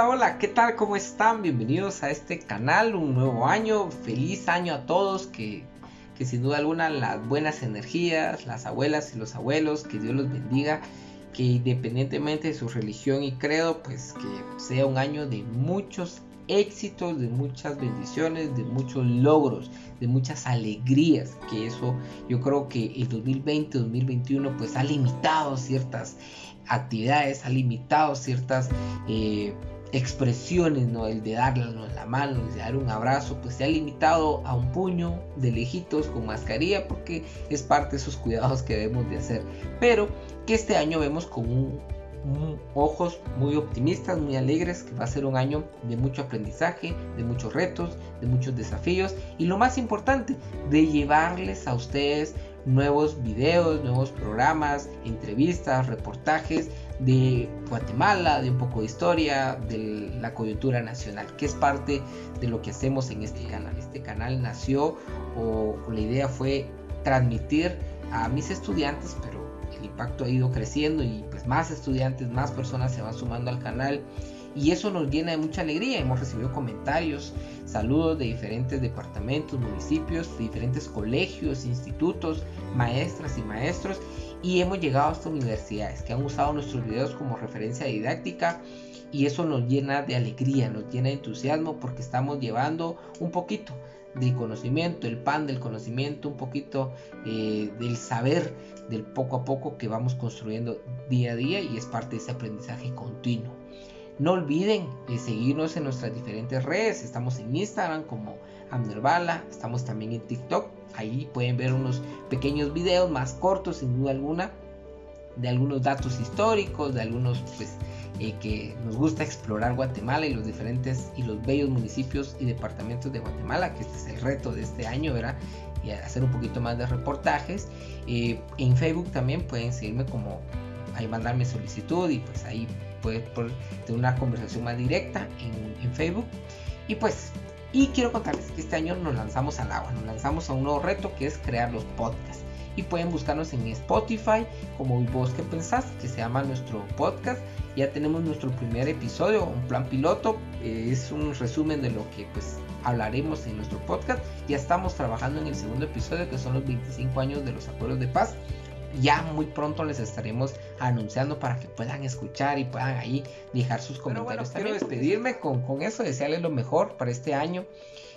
hola, ¿qué tal? ¿Cómo están? Bienvenidos a este canal, un nuevo año, feliz año a todos, que, que sin duda alguna las buenas energías, las abuelas y los abuelos, que Dios los bendiga, que independientemente de su religión y credo, pues que sea un año de muchos éxitos, de muchas bendiciones, de muchos logros, de muchas alegrías, que eso yo creo que el 2020-2021 pues ha limitado ciertas actividades, ha limitado ciertas eh, expresiones, ¿no? El de darnos la mano, el de dar un abrazo, pues se ha limitado a un puño de lejitos con mascarilla porque es parte de esos cuidados que debemos de hacer. Pero que este año vemos con ojos muy optimistas, muy alegres, que va a ser un año de mucho aprendizaje, de muchos retos, de muchos desafíos y lo más importante, de llevarles a ustedes nuevos videos, nuevos programas, entrevistas, reportajes de Guatemala, de un poco de historia, de la coyuntura nacional, que es parte de lo que hacemos en este canal. Este canal nació o, la idea fue transmitir a mis estudiantes, pero el impacto ha ido creciendo y pues más estudiantes, más personas se van sumando al canal y eso nos llena de mucha alegría. Hemos recibido comentarios, saludos de diferentes departamentos, municipios, diferentes colegios, institutos, maestras y maestros y hemos llegado hasta universidades que han usado nuestros videos como referencia didáctica y eso nos llena de alegría, nos llena de entusiasmo porque estamos llevando un poquito del conocimiento, el pan del conocimiento, un poquito eh, del saber, del poco a poco que vamos construyendo día a día y es parte de ese aprendizaje continuo. No olviden seguirnos en nuestras diferentes redes, estamos en Instagram como Amnerbala, estamos también en TikTok, ahí pueden ver unos pequeños videos más cortos sin duda alguna de algunos datos históricos, de algunos pues eh, que nos gusta explorar Guatemala y los diferentes y los bellos municipios y departamentos de Guatemala, que este es el reto de este año, ¿verdad? Y hacer un poquito más de reportajes. Eh, en Facebook también pueden seguirme como ahí mandarme solicitud y pues ahí puede tener una conversación más directa en, en Facebook. Y pues, y quiero contarles que este año nos lanzamos al agua, nos lanzamos a un nuevo reto que es crear los podcasts y pueden buscarnos en Spotify como Vos que pensás, que se llama nuestro podcast. Ya tenemos nuestro primer episodio, un plan piloto, eh, es un resumen de lo que pues hablaremos en nuestro podcast. Ya estamos trabajando en el segundo episodio que son los 25 años de los acuerdos de paz. Ya muy pronto les estaremos anunciando para que puedan escuchar y puedan ahí dejar sus comentarios. quiero despedirme con, con eso, desearles lo mejor para este año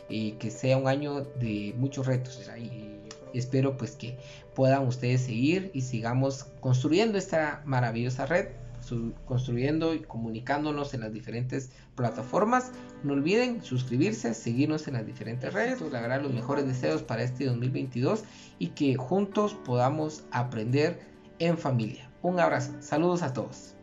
y que sea un año de muchos retos. Y espero pues que puedan ustedes seguir y sigamos construyendo esta maravillosa red construyendo y comunicándonos en las diferentes plataformas. No olviden suscribirse, seguirnos en las diferentes redes, lograr los mejores deseos para este 2022 y que juntos podamos aprender en familia. Un abrazo, saludos a todos.